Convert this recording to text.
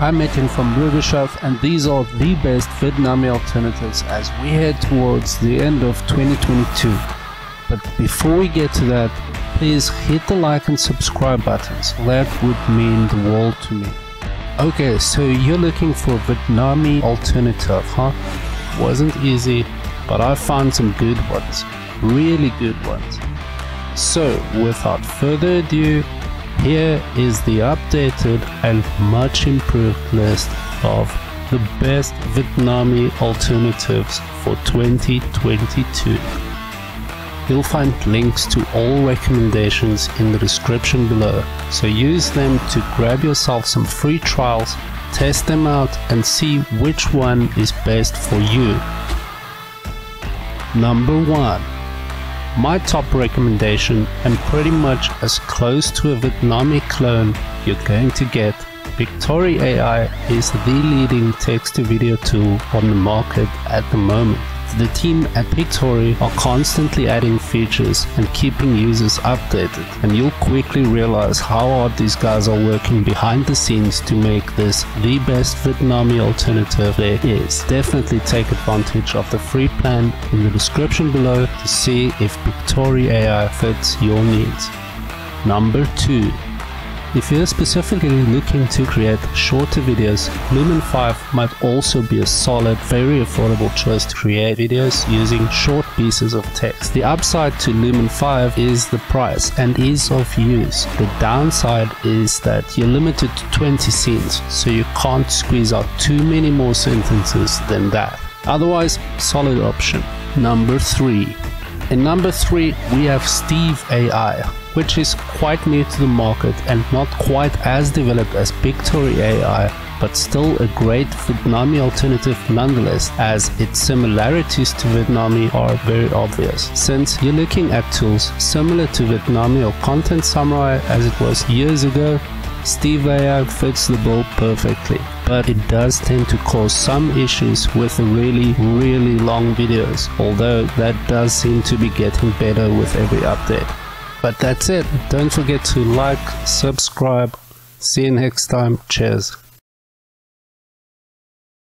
I'm Metin from Rugoshath and these are the best Vidnami alternatives as we head towards the end of 2022. But before we get to that, please hit the like and subscribe buttons. That would mean the world to me. Okay, so you're looking for a Vidnami alternative, huh? Wasn't easy, but I found some good ones. Really good ones. So, without further ado, here is the updated and much improved list of the best Vidnami alternatives for 2022. You'll find links to all recommendations in the description below, so use them to grab yourself some free trials, test them out and see which one is best for you. Number 1 my top recommendation and pretty much as close to a Vidnami clone you're going to get Pictory AI is the leading text to video tool on the market at the moment. The team at Pictory are constantly adding features and keeping users updated, and you'll quickly realize how hard these guys are working behind the scenes to make this the best Vidnami alternative there is. Definitely take advantage of the free plan in the description below to see if Pictory AI fits your needs. Number 2 if you're specifically looking to create shorter videos, Lumen 5 might also be a solid, very affordable choice to create videos using short pieces of text. The upside to Lumen 5 is the price and ease of use. The downside is that you're limited to 20 scenes, so you can't squeeze out too many more sentences than that. Otherwise, solid option. Number 3. In number 3, we have Steve AI which is quite new to the market and not quite as developed as Pictory AI, but still a great Vidnami alternative nonetheless, as its similarities to Vidnami are very obvious. Since you're looking at tools similar to Vidnami or Content Samurai as it was years ago, Steve AI fits the bill perfectly, but it does tend to cause some issues with really, really long videos, although that does seem to be getting better with every update. But that's it. Don't forget to like, subscribe. See you next time. Cheers.